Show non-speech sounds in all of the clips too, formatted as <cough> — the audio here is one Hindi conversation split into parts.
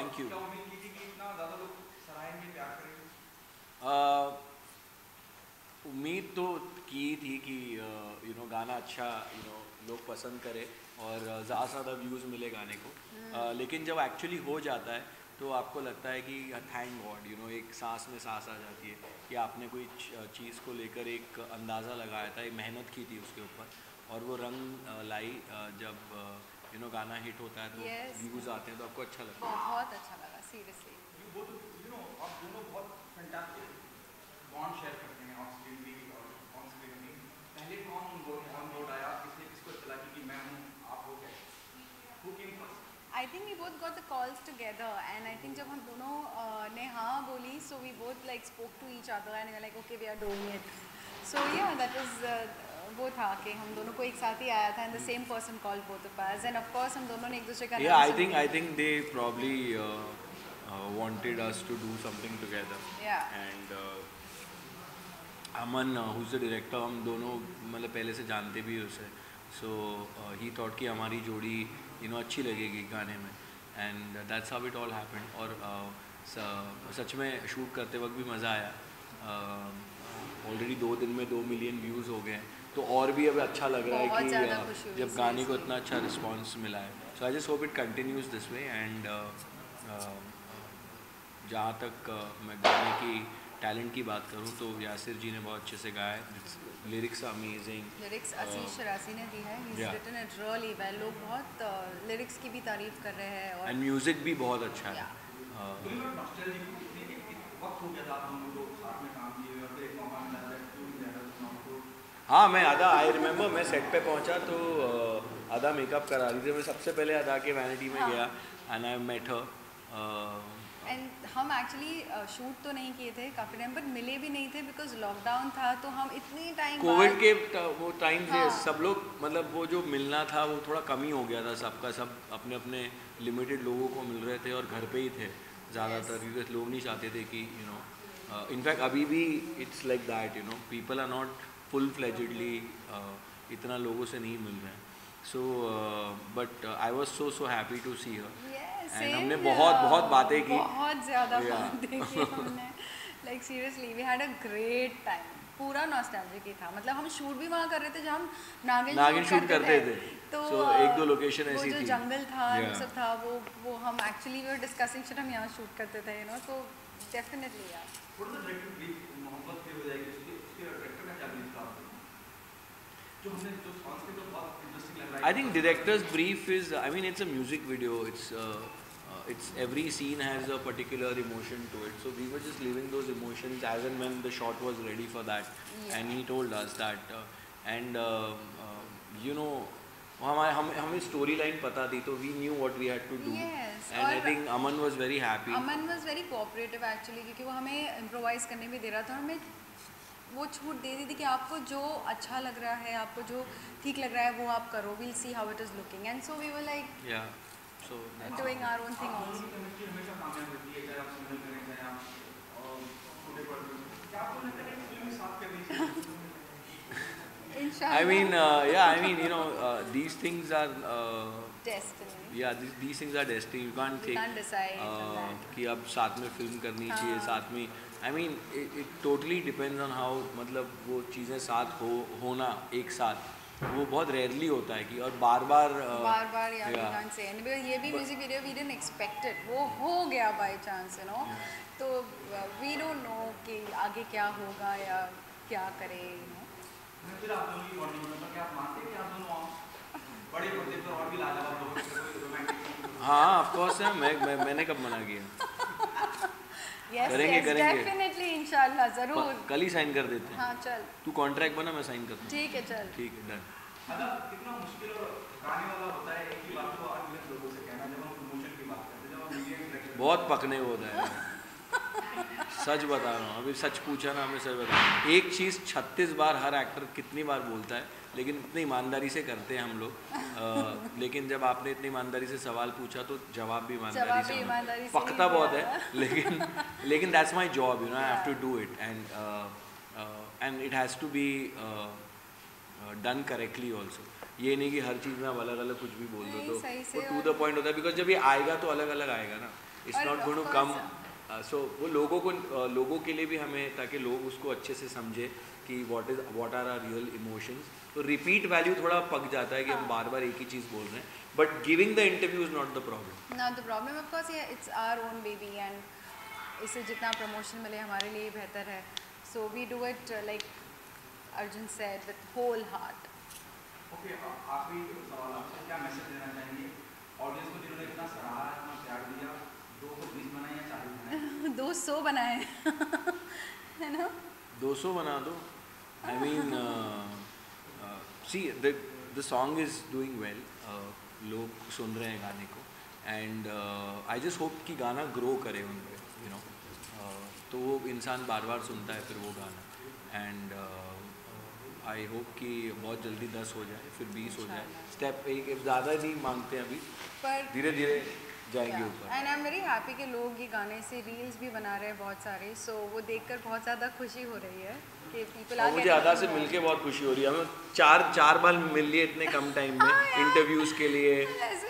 थैंक यू उम्मीद की थी कि इतना ज़्यादा लोग सराहेंगे प्यार करेंगे? उम्मीद तो की थी कि यू नो गाना अच्छा यू नो लोग पसंद करें और ज़्यादा से ज़्यादा व्यूज़ मिले गाने को। uh, लेकिन जब एक्चुअली हो जाता है तो आपको लगता है कि थैंक गॉड यू नो एक सांस में सांस आ जाती है कि आपने कोई चीज़ को लेकर एक अंदाज़ा लगाया था एक मेहनत की थी उसके ऊपर और वो रंग लाई जब यू नो गाना हिट होता है तो व्यूज़ yes. आते हैं तो आपको अच्छा लगता है। बहुत अच्छा लगा सीरियसली यू नो आप दोनों बहुत फैंटास्टिक बॉन्ड शेयर करते हैं ऑफ़ स्क्रीन भी और ऑन स्क्रीन भी। पहले कौन ऑन बोर्ड ऑन बोर्ड आया किसने किसको चला कि मैं हूँ आप हो क्या? Who came first I think we both got the calls together and I think जब हम दोनों uh, ने हाँ बोली so we both like spoke to each other and like okay we are doing it so yeah that is वो था कि हम दोनों को एक साथ ही आया था and the same person call both of us and of course हम दोनों ने एक दूसरे का लिया। I think they probably uh, uh, wanted us to do something together. Yeah. Uh, Aman who's the director हम दोनों मतलब पहले से जानते भी उसे सो ही thought कि हमारी जोड़ी यू नो अच्छी लगेगी गाने में and that's how it all happened और uh, सच में शूट करते वक्त भी मज़ा आया ऑलरेडी दो दिन में दो मिलियन व्यूज़ हो गए हैं तो और भी अब अच्छा लग रहा है कि जब गाने को इतना अच्छा रिस्पॉन्स मिला है। So I just hope it continues this way and जहाँ तक मैं गाने की टैलेंट की बात करूँ तो यासिर जी ने बहुत अच्छे से गाया है। Lyrics amazing lyrics Ashish Sharasi ने दी है। He is written it really well लोग बहुत लिरिक्स की भी तारीफ़ कर रहे हैं और एंड म्यूज़िक भी बहुत अच्छा है। हाँ मैं अदा आई रिमेम्बर मैं सेट पे पहुँचा तो अदा मेकअप करा रही थी मैं सबसे पहले अदा के वैनिटी में हाँ. गया and I met her and हम एक्चुअली शूट तो नहीं किए थे काफ़ी टाइम बट मिले भी नहीं थे बिकॉज़ लॉकडाउन था तो हम इतनी टाइम कोविड के वो टाइम से हाँ। सब लोग मतलब वो जो मिलना था वो थोड़ा कम ही हो गया था सबका सब अपने अपने लिमिटेड लोगों को मिल रहे थे और घर पे ही थे ज़्यादातर क्योंकि लोग नहीं चाहते थे कि यू नो इनफैक्ट अभी भी it's like that you know people are not full fledgedly इतना लोगों से नहीं मिल रहे हैं। So but I was so so happy to see her And हमने बहुत बहुत बातें की। बहुत ज़्यादा Yeah. बातें की <laughs> हमने। Like seriously we had a great time पूरा नॉस्टैल्जिक ही था। मतलब हम शूट भी वहाँ कर रहे थे जहाँ हम नागिन नागिन shoot करते थे। तो So, uh, एक दो location वो ऐसी जो थी। जंगल था वो Yeah. सब था वो वो हम एक्चुअली वी डिस्कसिंग शिट हम यहाँ शूट करते थे यू नो तो डेफिनेटली यार I think director's brief is, I mean, it's a music video. It's, uh, uh, it's every scene has a particular emotion to it. So we were just leaving those emotions as and when the shot was ready for that. Yeah. And he told us that. Uh, and uh, uh, you know, हमारे हम हमें स्टोरी लाइन पता थी तो we knew what we had to do and I think Aman was very happy Aman was very cooperative actually क्योंकि वो हमें इम्प्रोवाइज करने भी दे रहा था और हमें वो छूट दे दी थी कि आपको जो अच्छा लग रहा है आपको जो ठीक लग रहा है वो आप करो will see how it is looking and so we were like doing our own thing also I mean, uh, yeah, I mean, you know, uh, these things are, uh, destiny yeah, these, these things are destiny. You can't We think. can't decide uh, कि अब साथ में फ़िल्म करनी चाहिए हाँ। साथ में I mean it totally depends on how मतलब वो चीज़ें साथ हो होना एक साथ वो बहुत रेयरली होता है कि और बार बार बार बार यार and because ये भी music video we didn't expect it वो हो गया बाय चांस यू नो तो वी डोंट नो कि आगे क्या होगा या क्या करे यू नो फिर आप दोनों की बॉन्डिंग में क्या आप मानते कि आप दोनों बड़े पर्दे पर और भी लाजवाब रोमांटिक हाँ ऑफ़ कोर्स है मैं मैंने कब मना किया? यस करेंगे, यस करेंगे। डेफिनेटली इंशाल्लाह ज़रूर कल ही साइन कर देते हैं। हाँ चल। तू कॉन्ट्रैक्ट बना मैं साइन करता हूँ। ठीक है चल। ठीक है डन। मतलब कितना मुश्किल और गाने वाला होता है एक ही बात को अलग अलग लोगों से कहना जब हम प्रमोशन की बात करते हैं जब हम मीडिया बहुत पकने होता है। सच बता रहा हूँ अभी सच पूछा ना हमें सच बता रहा एक चीज़ छत्तीस बार हर एक्टर कितनी बार बोलता है लेकिन इतनी ईमानदारी से करते हैं हम लोग। लेकिन जब आपने इतनी ईमानदारी से सवाल पूछा तो जवाब भी ईमानदारी से। ईमानदारी पकता बहुत है। लेकिन लेकिन that's my job you know I have to do it and and it has to be done correctly also ये नहीं कि हर चीज़ में आप अलग अलग कुछ भी बोल दो तो वो टू द पॉइंट होता है। बिकॉज़ जब ये आएगा तो अलग अलग आएगा ना। It's not going to come so वो लोगों को uh, लोगों के लिए भी हमें ताकि लोग उसको अच्छे से समझे। कि what is what are are real emotions तो रिपीट वैल्यू थोड़ा पक जाता है कि हम हाँ। बार बार एक ही चीज़ बोल रहे हैं। But giving the interview is not the problem Now the problem of course yeah, it's our own baby and इससे जितना प्रमोशन मिले हमारे लिए बेहतर है। So we do it uh, like Arjun said with whole heart. Okay आखिरी सवाल आपसे क्या मैसेज देना चाहेंगे? ऑडियंस को जिन्होंने इतना सराहा इतना प्यार दिया दो सौ बीस बनाए या चालीस बनाए? <laughs> दो सौ बनाए। <laughs> है ना? 200 बना दो। I mean see the the song is doing well लोग सुन रहे हैं गाने को। एंड आई जस्ट होप कि गाना ग्रो करे उन पे यू नो तो वो इंसान बार बार सुनता है फिर वो गाना। एंड आई होप कि बहुत जल्दी दस हो जाए फिर बीस हो जाए। स्टेप एक ज़्यादा नहीं मांगते अभी। पर धीरे धीरे जाएँगे ऊपर। And I am very happy कि लोग ये गाने से रील्स भी बना रहे हैं बहुत सारे सो so, वो देखकर बहुत ज़्यादा खुशी हो रही है कि पीपल आर मुझे अदा से मिलके बहुत खुशी हो रही है। हमें चार चार बार मिल लिए इतने कम टाइम में हाँ इंटरव्यूज़ के लिए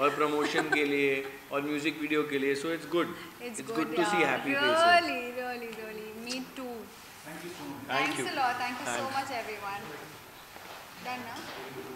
और प्रमोशन के लिए और म्यूज़िक वीडियो के लिए। So it's good it's good to see. Happy faces Really, really, really. Me too. Thank you so much Thank Thanks you.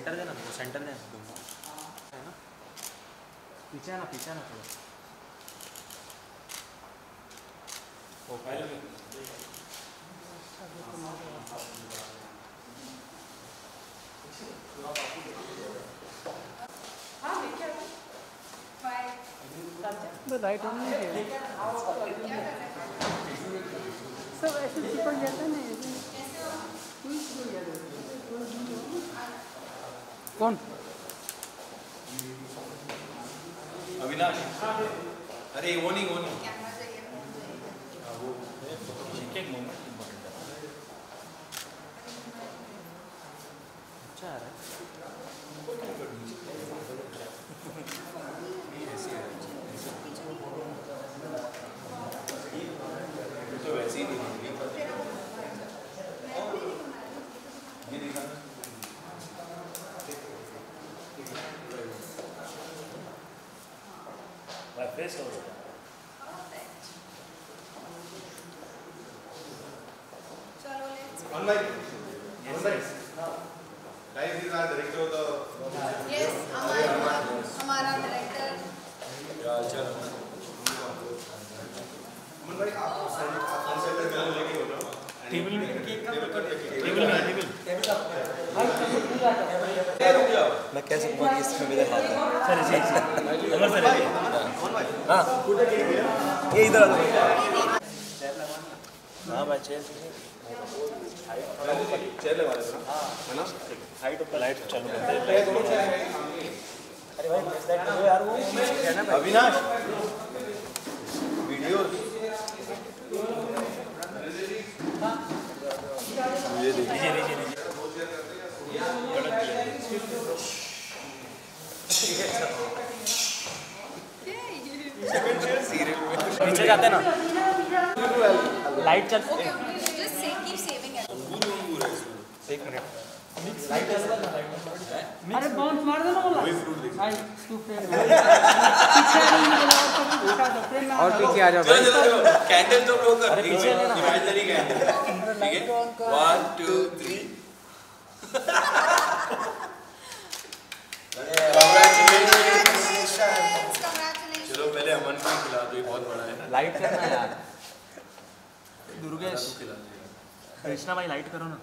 Centre देना वो सेंटर देना है ना? पीछे आना पीछे आना थोड़ा। राइट ऑन नहीं किया सब ऐसे चिपक जाता है ना कौन? अविनाश। अरे वो नहीं वो नहीं चलो let's Online. Online. Guys, these are director of the. Yes, हमारा हमारा डायरेक्टर अमन भाई आप आप कौन से गाना लेके हो रहे हो टेबल में टेबल कट टेबल में टेबल मैं कह सकूँगा कि इसमें मेरे हाथ है। सर जी हाँ। ये इधर आ जाओ। हाँ भाई चेयर चेयर। लगा देना है। ना? हाइट ऊपर। लाइट चालू कर दे। अरे भाई यार वो है ना अविनाश। वीडियो ये देखिए। नीचे जाते ना। लाइट चल. एक मिनट। अरे बाउंस मार देना बोला भाई <laughs> तू फ्रेम और पीछे आ जाओ कैंडल तो ब्लो कर अरे पीछे लेना। इमेजिनरी कैंडल <laughs> ठीक है? वन टू थ्री चलो पहले अमन को खिला दो ये बहुत बड़ा है। लाइट करना यार। दुर्गेश कृष्णा भाई लाइट करो ना।